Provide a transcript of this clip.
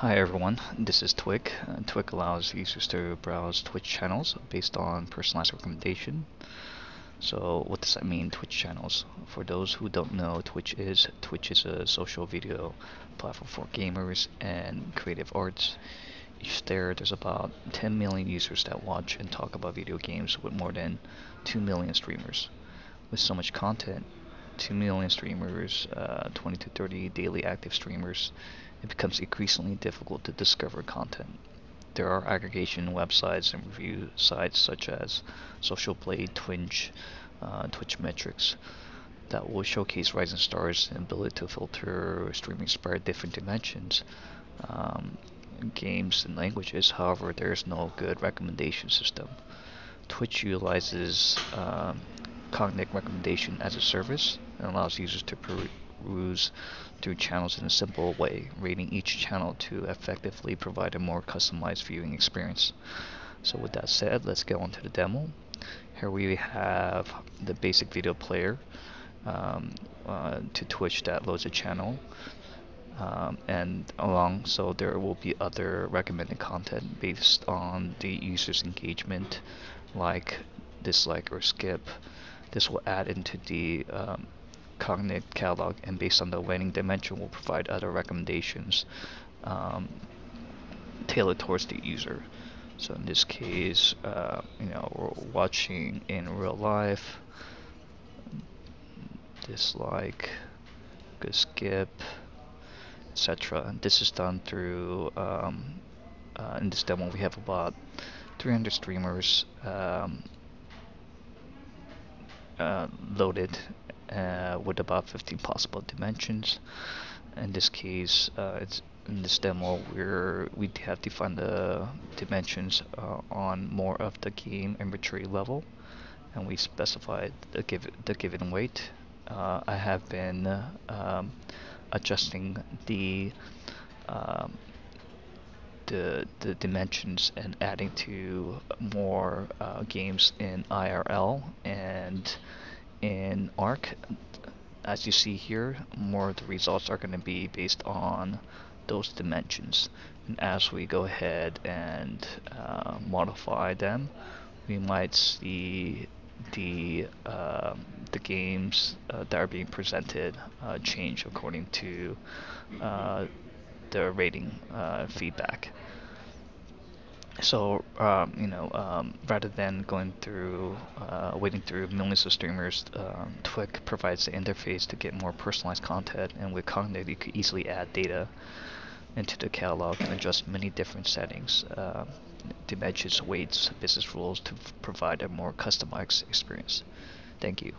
Hi everyone, this is Twic. Uh, allows users to browse Twitch channels based on personalized recommendation. So what does that mean, Twitch channels? For those who don't know Twitch is, Twitch is a social video platform for gamers and creative arts. Each there, there's about 10 million users that watch and talk about video games with more than 2 million streamers. With so much content, 2 million streamers, uh, 20 to 30 daily active streamers, it becomes increasingly difficult to discover content. There are aggregation websites and review sites such as Social Blade, Twitch, uh, Twitch Metrics that will showcase rising stars and ability to filter streaming by different dimensions, um, games and languages. However, there is no good recommendation system. Twitch utilizes um, Cognik recommendation as a service and allows users to peruse through channels in a simple way, rating each channel to effectively provide a more customized viewing experience. So with that said, let's get on to the demo. Here we have the basic video player um, uh, to Twitch that loads a channel. Um, and along so there will be other recommended content based on the user's engagement like dislike or skip this will add into the um, Cognik catalog and based on the weighting dimension will provide other recommendations um, tailored towards the user. So in this case, uh, you know, we're watching in real life, dislike, good skip, etc. And this is done through, um, uh, in this demo we have about 300 streamers um, uh, loaded uh, with about 15 possible dimensions. In this case, uh, it's in this demo we're we have defined the dimensions uh, on more of the game inventory level, and we specified the give the given weight. Uh, I have been um, adjusting the um, the, the dimensions and adding to more uh, games in IRL and in ARK as you see here more of the results are going to be based on those dimensions. And as we go ahead and uh, modify them we might see the uh, the games uh, that are being presented uh, change according to the rating uh, feedback. So, um, you know, um, rather than going through, uh, waiting through millions of streamers, um, Twic provides the interface to get more personalized content, and with Cognik, you could easily add data into the catalog and adjust many different settings, uh, dimensions, weights, business rules to provide a more customized experience. Thank you.